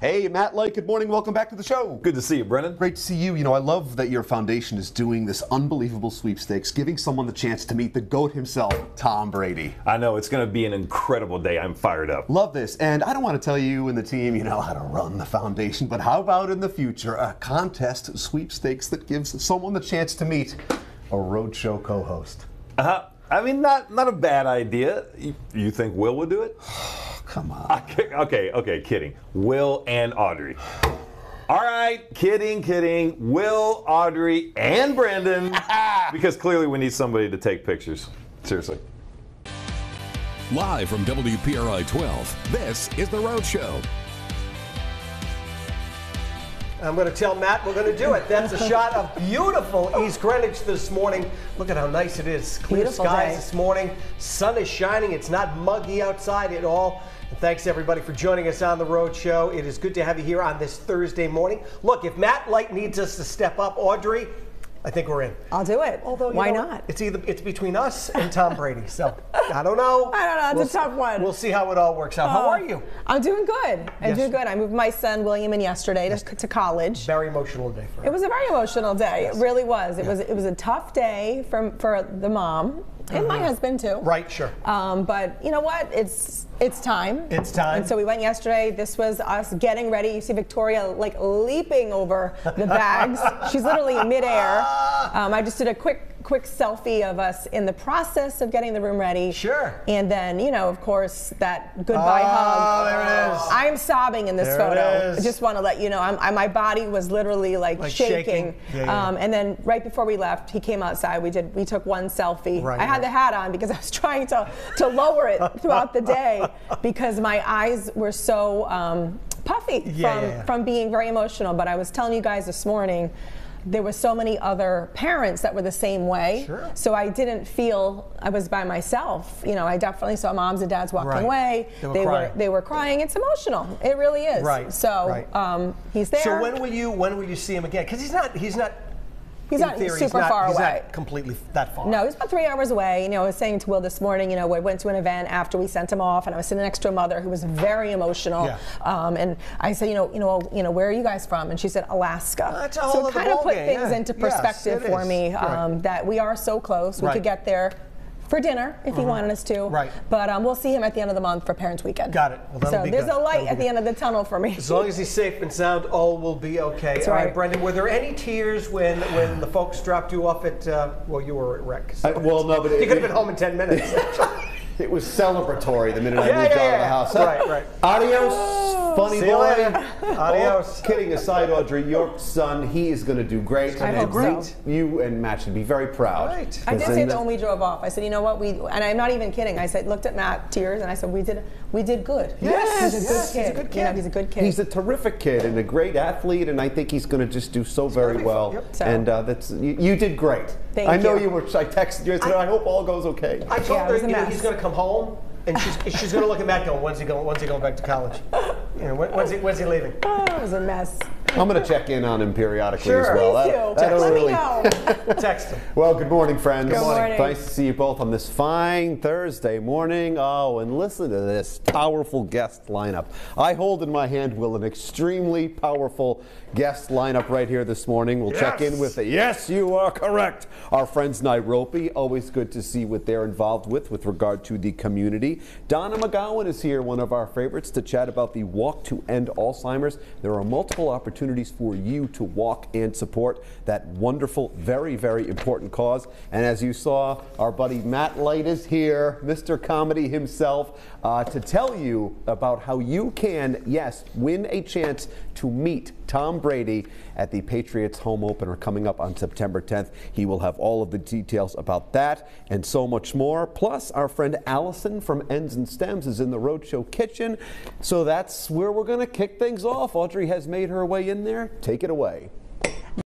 Hey, Matt Light, good morning. Welcome back to the show. Good to see you, Brendan. Great to see you. You know, I love that your foundation is doing this unbelievable sweepstakes, giving someone the chance to meet the GOAT himself, Tom Brady. I know it's going to be an incredible day. I'm fired up. Love this. And I don't want to tell you and the team, you know, how to run the foundation, but how about in the future a contest sweepstakes that gives someone the chance to meet a Rhode Show co host? Uh, huh. I mean, not not a bad idea. You, you think Will would do it? Come on. Okay, okay, okay, kidding. Will and Audrey. All right, kidding, kidding. Will, Audrey, and Brendan. because clearly we need somebody to take pictures. Seriously. Live from WPRI 12, this is The Rhode Show. I'm going to tell Matt we're going to do it. That's a shot of beautiful East Greenwich this morning. Look at how nice it is. Clear Beautiful skies day. this morning. Sun is shining. It's not muggy outside at all. And thanks everybody for joining us on the Rhode Show. It is good to have you here on this Thursday morning. Look, if Matt Light needs us to step up, Audrey, I think we're in. I'll do it. Although why know, not? It's either it's between us and Tom Brady. So I don't know. I don't know. It's We'll a tough one. We'll see how it all works out. How Oh, are you? I'm doing good. I'm Yes. doing good. I moved my son William in yesterday to, to college. Very emotional day for It was a very emotional day. It really was. It was it was a tough day for for the mom and my husband too. Uh-huh. Right, sure. Um, but you know what? It's it's time. It's time. And so we went yesterday. This was us getting ready. You see Victoria like leaping over the bags. She's literally in midair. Um, I just did a quick quick selfie of us in the process of getting the room ready. Sure. And then you know, of course, that goodbye Oh, hug. Oh, there it is. I'm sobbing in this There it photo. is. I just want to let you know, I'm, I, my body was literally like, Like shaking. shaking. Yeah, yeah. Um, and then right before we left, he came outside. We did. We took one selfie. Right, I had right. the hat on because I was trying to to lower it throughout the day because my eyes were so um, puffy Yeah, from from being very emotional. But I was telling you guys this morning. There were so many other parents that were the same way. Sure. So I didn't feel I was by myself. You know, I definitely saw moms and dads walking Right. away. They were they crying. were they were crying. It's emotional. It really is. Right, So right. Um, he's there. So when will you when will you see him again? Because he's not he's not. He's not theory, super he's not, far he's away. Not completely that far. No, he's about three hours away. You know, I was saying to Will this morning, you know, we went to an event after we sent him off, and I was sitting next to a mother who was very emotional. Yeah. Um, and I said, you know, you know, you know, where are you guys from? And she said, Alaska. That's a whole so it kind of put ballgame, things yeah. into perspective it for is. me Right. um, that we are so close. We Right. could get there for dinner if he wanted us to. Right. But um, we'll see him at the end of the month for Parents Weekend. Got it. Well, so be there's good. a light at the good. end of the tunnel for me. As long as he's safe and sound, all will be okay. That's all right, right. Brendan. Were there any tears when when the folks dropped you off at? Uh, well, you were at Rec. so I- well, no, but you could have been home in ten minutes. It was celebratory the minute I Yeah, moved yeah, out of the house. Right, right. Adios, funny See you boy. later. Adios. All kidding aside, Audrey, your son, he is going to do great. I and hope great. so. You and Matt should be very proud. Right. I did say that the- when we drove off. I said, you know what, we and I'm not even kidding. I said, looked at Matt tears, and I said, we did, we did good. Yes, he's a yes, good he's a kid. good You know, he's a good kid. He's a terrific kid and a great athlete, and I think he's going to just do so very well. yep. So- And uh, that's you, you did great. Thank I know you. you were. I texted you. I said, I, hope all goes okay. I told Yeah, her, you know, he's going to come home, and she's, she's going to look at Matt going, "When's he going? When's he going back to college? You know, when, when's he when's he leaving?" oh, it was a mess. I'm going to check in on him periodically Sure. as well. Please I- do. I don't me really- know. Text him. Well, good morning, friends. Good morning. Nice to see you both on this fine Thursday morning. Oh, and listen to this powerful guest lineup. I hold in my hand, Will, an extremely powerful guest lineup right here this morning. We'll check in with the yes, you are correct. Our friends Nairobi, always good to see what they're involved with with regard to the community. Donna McGowan is here, one of our favorites, to chat about the Walk to End Alzheimer's. There are multiple opportunities for you to walk and support that wonderful, very, very important cause. And as you saw, our buddy Matt Light is here, Mr. Comedy himself, uh, to tell you about how you can, yes, win a chance to meet Tom Brady at the Patriots home opener coming up on September 10th. He will have all of the details about that and so much more. Plus, our friend Allison from Ends and Stems is in the Rhode Show kitchen. So that's where we're going to kick things off. Audrey has made her way in there. Take it away.